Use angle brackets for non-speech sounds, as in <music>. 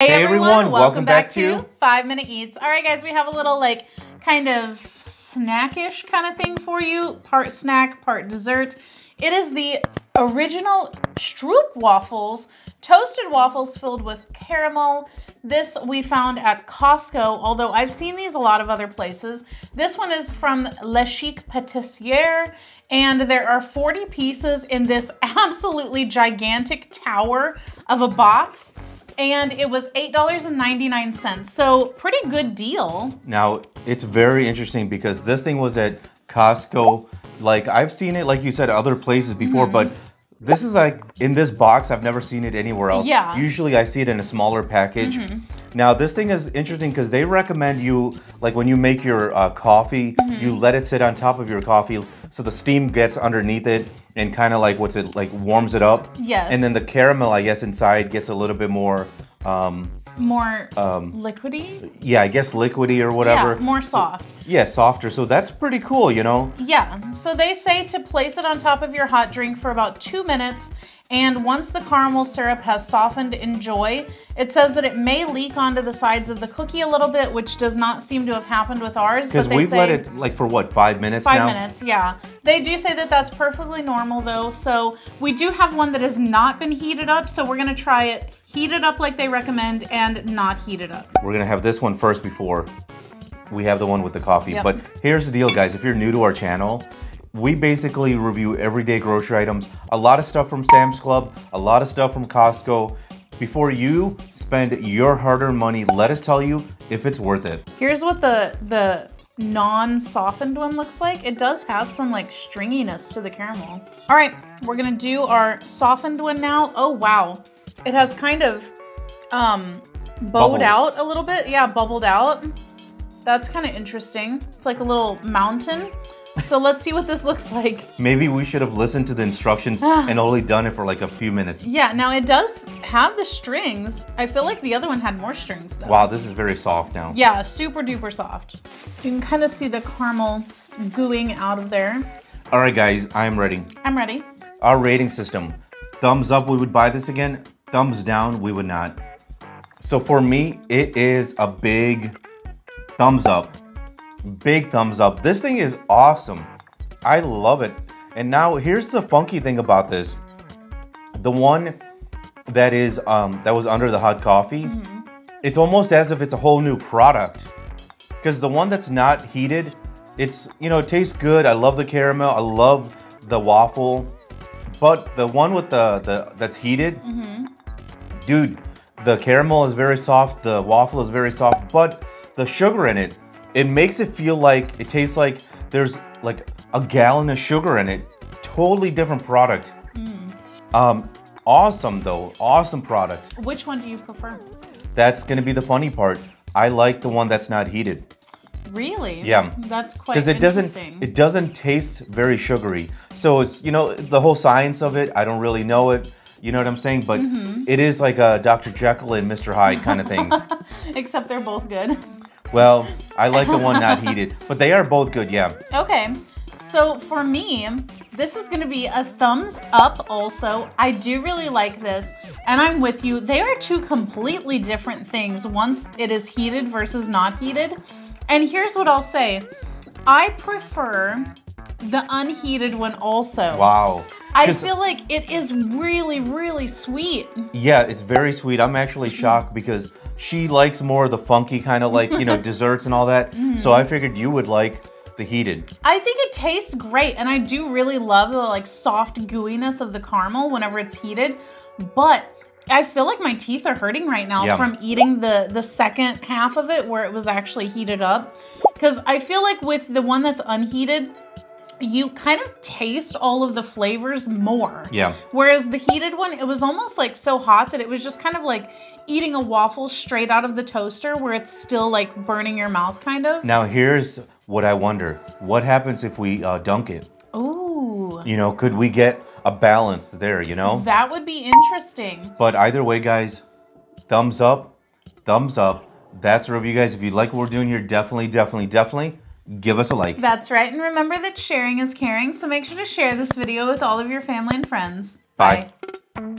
Hey, everyone, welcome, welcome back, back, to Five Minute Eats. All right, guys, we have a little like kind of snackish kind of thing for you. Part snack, part dessert. It is the original Stroopwafels, toasted waffles filled with caramel. This we found at Costco, although I've seen these a lot of other places. This one is from Le Chic Patissier, and there are 40 pieces in this <laughs> absolutely gigantic tower of a box and it was $8.99. So pretty good deal. Now, it's very interesting because this thing was at Costco. Like I've seen it, like you said, other places before, mm -hmm. but this is like in this box. I've never seen it anywhere else. Yeah. Usually I see it in a smaller package. Mm -hmm. Now this thing is interesting because they recommend you, like when you make your uh, coffee, mm -hmm. you let it sit on top of your coffee so the steam gets underneath it and kind of like what's it like warms it up. Yes. And then the caramel, I guess, inside gets a little bit more um, more um, liquidy. Yeah, I guess liquidy or whatever. Yeah, more soft. So, yeah, softer. So that's pretty cool, you know? Yeah. So they say to place it on top of your hot drink for about two minutes and once the caramel syrup has softened, enjoy. It says that it may leak onto the sides of the cookie a little bit, which does not seem to have happened with ours. Because we've let it like for what, five minutes Five now? minutes, yeah. They do say that that's perfectly normal though. So we do have one that has not been heated up. So we're gonna try it heat it up like they recommend and not heat it up. We're gonna have this one first before we have the one with the coffee. Yep. But here's the deal, guys. If you're new to our channel, we basically review everyday grocery items, a lot of stuff from Sam's Club, a lot of stuff from Costco. Before you spend your hard-earned money, let us tell you if it's worth it. Here's what the the non-softened one looks like. It does have some like stringiness to the caramel. All right, we're gonna do our softened one now. Oh, wow. It has kind of um, bowed bubbled. out a little bit. Yeah, bubbled out. That's kind of interesting. It's like a little mountain. So let's see what this looks like. Maybe we should have listened to the instructions ah. and only done it for like a few minutes. Yeah, now it does have the strings. I feel like the other one had more strings though. Wow, this is very soft now. Yeah, super duper soft. You can kind of see the caramel gooing out of there. All right, guys, I'm ready. I'm ready. Our rating system. Thumbs up, we would buy this again. Thumbs down, we would not. So for me, it is a big thumbs up big thumbs up. This thing is awesome. I love it. And now here's the funky thing about this. The one that is um, that was under the hot coffee, mm -hmm. it's almost as if it's a whole new product. Because the one that's not heated, it's you know it tastes good. I love the caramel. I love the waffle. But the one with the the that's heated, mm -hmm. dude, the caramel is very soft. The waffle is very soft, but the sugar in it it makes it feel like, it tastes like there's like a gallon of sugar in it. Totally different product. Mm. Um, awesome though, awesome product. Which one do you prefer? That's gonna be the funny part. I like the one that's not heated. Really? Yeah. That's quite Because it doesn't it doesn't taste very sugary. So it's you know the whole science of it. I don't really know it. You know what I'm saying? But mm -hmm. it is like a Dr. Jekyll and Mr. Hyde kind of thing. <laughs> Except they're both good. Well, I like the one not heated, but they are both good, yeah. Okay, so for me, this is gonna be a thumbs up also. I do really like this, and I'm with you. They are two completely different things once it is heated versus not heated. And here's what I'll say. I prefer the unheated one also. Wow. I feel like it is really, really sweet. Yeah, it's very sweet. I'm actually shocked because she likes more of the funky kind of like, you know, <laughs> desserts and all that. Mm. So I figured you would like the heated. I think it tastes great and I do really love the like soft gooiness of the caramel whenever it's heated. But I feel like my teeth are hurting right now yeah. from eating the the second half of it where it was actually heated up. Cuz I feel like with the one that's unheated, you kind of taste all of the flavors more. Yeah. Whereas the heated one, it was almost like so hot that it was just kind of like eating a waffle straight out of the toaster where it's still like burning your mouth kind of. Now here's what I wonder. What happens if we uh, dunk it? Ooh. You know, could we get a balance there, you know? That would be interesting. But either way, guys, thumbs up, thumbs up. That's a review, guys. If you like what we're doing here, definitely, definitely, definitely give us a like. That's right. And remember that sharing is caring, so make sure to share this video with all of your family and friends. Bye. Bye.